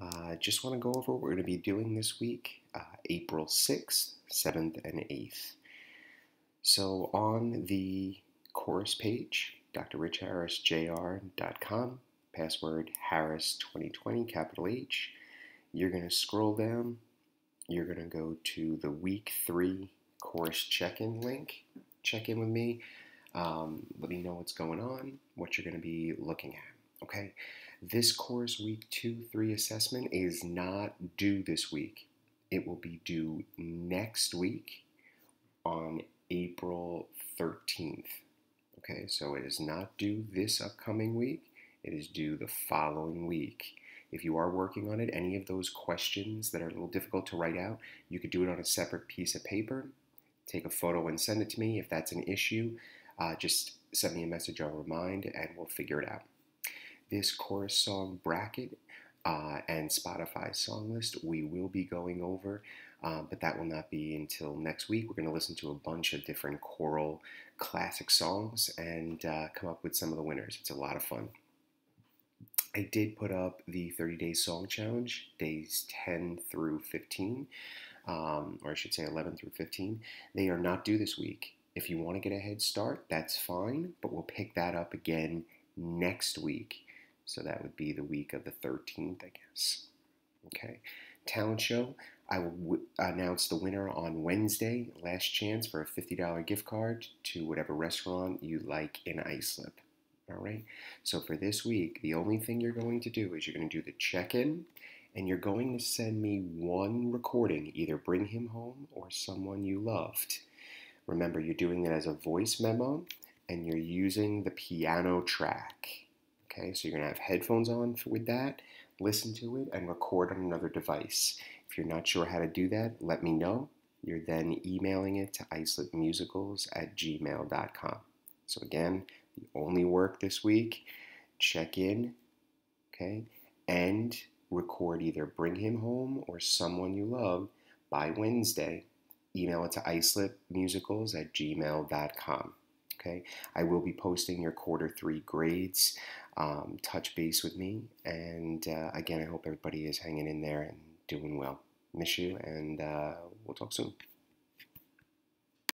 Uh, just want to go over what we're going to be doing this week, uh, April 6th, 7th, and 8th. So on the course page, drrichharrisjr.com, password Harris2020, capital H, you're going to scroll down. You're going to go to the week three course check in link. Check in with me. Um, let me know what's going on, what you're going to be looking at. Okay. This course week two, three assessment is not due this week. It will be due next week on April 13th. Okay, so it is not due this upcoming week, it is due the following week. If you are working on it, any of those questions that are a little difficult to write out, you could do it on a separate piece of paper. Take a photo and send it to me. If that's an issue, uh, just send me a message, I'll remind, and we'll figure it out this chorus song bracket uh, and Spotify song list we will be going over, uh, but that will not be until next week. We're going to listen to a bunch of different choral classic songs and uh, come up with some of the winners. It's a lot of fun. I did put up the 30 day song challenge, days 10 through 15, um, or I should say 11 through 15. They are not due this week. If you want to get a head start, that's fine, but we'll pick that up again next week. So that would be the week of the 13th, I guess. Okay. Talent show. I will announce the winner on Wednesday. Last chance for a $50 gift card to whatever restaurant you like in Islip. All right. So for this week, the only thing you're going to do is you're going to do the check in and you're going to send me one recording, either Bring Him Home or Someone You Loved. Remember, you're doing it as a voice memo and you're using the piano track. Okay, so you're going to have headphones on with that, listen to it, and record on another device. If you're not sure how to do that, let me know. You're then emailing it to islipmusicals at gmail.com. So again, the only work this week, check in, okay, and record either Bring Him Home or Someone You Love by Wednesday. Email it to islipmusicals at gmail.com. Okay, I will be posting your quarter three grades. Um, touch base with me, and uh, again, I hope everybody is hanging in there and doing well. Miss you, and uh, we'll talk soon.